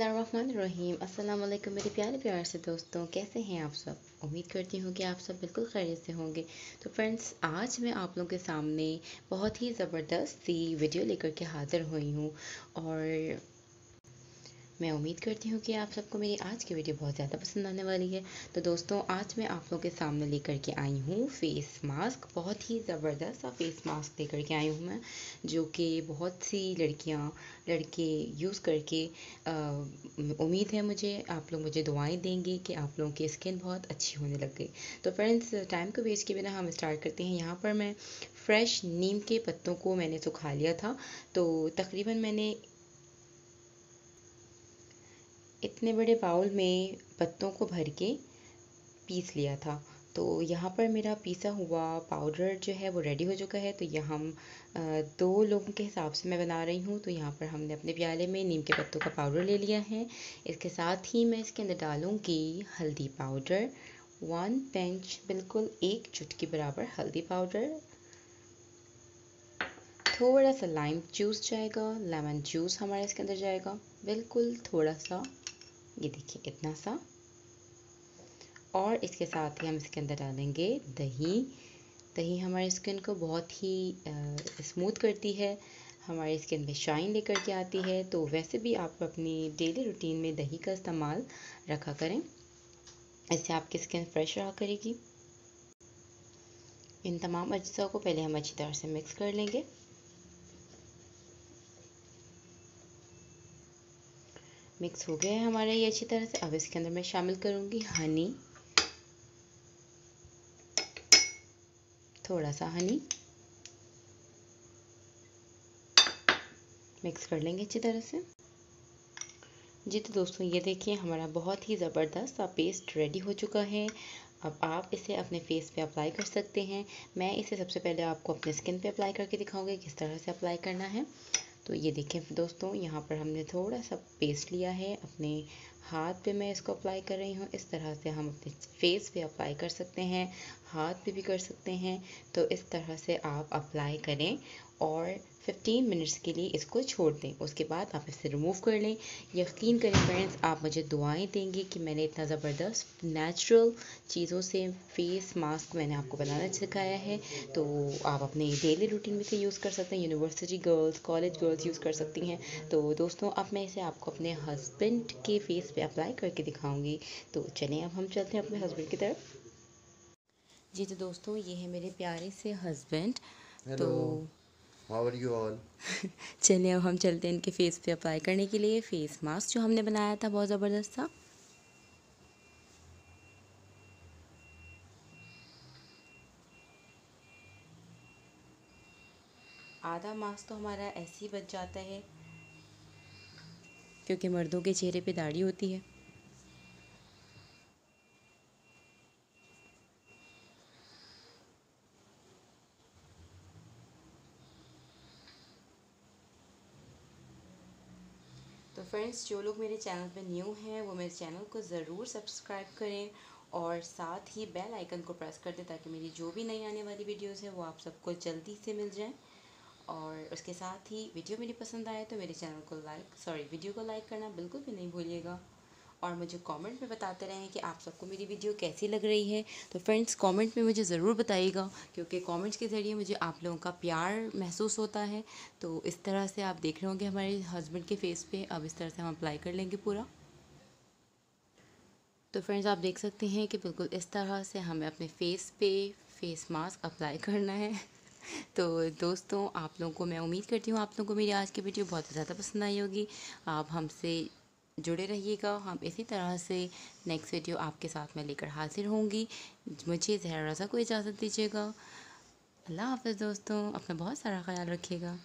अस्सलाम वालेकुम मेरे प्यारे प्यार से दोस्तों, कैसे हैं आप सब? उम्मीद करती हूँ कि आप सब बिल्कुल खैरियत से होंगे। तो फ्रेंड्स, आज मैं आप लोगों के सामने बहुत ही ज़बरदस्त सी वीडियो लेकर के हाज़िर हुई हूँ और मैं उम्मीद करती हूँ कि आप सबको मेरी आज की वीडियो बहुत ज़्यादा पसंद आने वाली है। तो दोस्तों, आज मैं आप लोगों के सामने लेकर के आई हूँ फेस मास्क बहुत ही ज़बरदस्त सा फेस मास्क लेकर के आई हूँ मैं, जो कि बहुत सी लड़कियाँ, लड़के यूज़ करके उम्मीद है मुझे, आप लोग मुझे दुआएँ देंगे कि आप लोगों की स्किन बहुत अच्छी होने लग गई। तो फ्रेंड्स टाइम को वेस्ट के बिना हम स्टार्ट करते हैं। यहाँ पर मैं फ्रेश नीम के पत्तों को मैंने सुखा लिया था। तो तकरीबन मैंने इतने बड़े बाउल में पत्तों को भर के पीस लिया था। तो यहाँ पर मेरा पीसा हुआ पाउडर जो है वो रेडी हो चुका है। तो यहाँ हम दो लोगों के हिसाब से मैं बना रही हूँ। तो यहाँ पर हमने अपने प्याले में नीम के पत्तों का पाउडर ले लिया है। इसके साथ ही मैं इसके अंदर डालूँगी हल्दी पाउडर। वन पेंच बिल्कुल एक चुटकी बराबर हल्दी पाउडर। थोड़ा सा लाइम जूस जाएगा लेमन जूस हमारे इसके अंदर जाएगा। बिल्कुल थोड़ा सा ये देखिए इतना सा। और इसके साथ ही हम इसके अंदर डालेंगे दही। दही हमारी स्किन को बहुत ही स्मूथ करती है। हमारी स्किन में शाइन लेकर के आती है। तो वैसे भी आप अपनी डेली रूटीन में दही का इस्तेमाल रखा करें। इससे आपकी स्किन फ्रेश रहा करेगी। इन तमाम अज्जा को पहले हम अच्छी तरह से मिक्स कर लेंगे। मिक्स हो गया है हमारा, ये अच्छी तरह से। अब इसके अंदर मैं शामिल करूँगी हनी। थोड़ा सा हनी। मिक्स कर लेंगे अच्छी तरह से। जी तो दोस्तों, ये देखिए हमारा बहुत ही ज़बरदस्त सा पेस्ट रेडी हो चुका है। अब आप इसे अपने फेस पे अप्लाई कर सकते हैं। मैं इसे सबसे पहले आपको अपने स्किन पे अप्लाई करके दिखाऊँगी, किस तरह से अप्लाई करना है। तो ये देखें दोस्तों, यहाँ पर हमने थोड़ा सा पेस्ट लिया है। अपने हाथ पे मैं इसको अप्लाई कर रही हूँ। इस तरह से हम अपने फेस पे अप्लाई कर सकते हैं। हाथ पे भी कर सकते हैं। तो इस तरह से आप अप्लाई करें और 15 मिनट्स के लिए इसको छोड़ दें। उसके बाद आप इसे रिमूव कर लें। यकीन करें फ्रेंड्स आप मुझे दुआएँ देंगे कि मैंने इतना ज़बरदस्त नेचुरल चीज़ों से फेस मास्क मैंने आपको बनाना सिखाया है। तो आप अपने डेली रूटीन में से यूज़ कर सकते हैं। University girls college girls use कर सकती हैं। तो दोस्तों, अब मैं इसे आपको अपने हस्बैंड के फेस पर अप्लाई करके दिखाऊँगी। तो चलें, अब हम चलते हैं अपने हस्बैंड की तरफ़। जी तो दोस्तों ये है मेरे प्यारे से हस्बैंड तो How are you all? चलिए अब हम चलते हैं इनके फेस पे अप्लाई करने के लिए। फेस मास्क जो हमने बनाया था बहुत ज़बरदस्त था। आधा मास्क तो हमारा ऐसे ही बच जाता है क्योंकि मर्दों के चेहरे पे दाढ़ी होती है। फ्रेंड्स जो लोग मेरे चैनल पे न्यू हैं, वो मेरे चैनल को ज़रूर सब्सक्राइब करें और साथ ही बेल आइकन को प्रेस कर दें ताकि मेरी जो भी नई आने वाली वीडियोस है, वो आप सबको जल्दी से मिल जाएँ। और उसके साथ ही वीडियो मेरी पसंद आए तो मेरे चैनल को लाइक सॉरी वीडियो को लाइक करना बिल्कुल भी नहीं भूलिएगा। और मुझे कमेंट में बताते रहें कि आप सबको मेरी वीडियो कैसी लग रही है। तो फ्रेंड्स कमेंट में मुझे ज़रूर बताइएगा, क्योंकि कमेंट्स के ज़रिए मुझे आप लोगों का प्यार महसूस होता है। तो इस तरह से आप देख रहे होंगे हमारे हस्बैंड के फेस पे। अब इस तरह से हम अप्लाई कर लेंगे पूरा। तो फ्रेंड्स आप देख सकते हैं कि बिल्कुल इस तरह से हमें अपने फेस पे फेस मास्क अप्लाई करना है। तो दोस्तों, आप लोगों को मैं उम्मीद करती हूँ आप लोगों को मेरी आज की वीडियो बहुत ज़्यादा पसंद आई होगी। आप हमसे जुड़े रहिएगा हम इसी तरह से नेक्स्ट वीडियो आपके साथ में लेकर हाजिर होंगी। मुझे ज़हरा रज़ा को इजाज़त दीजिएगा। अल्लाह हाफ़ दोस्तों, अपना बहुत सारा ख्याल रखिएगा।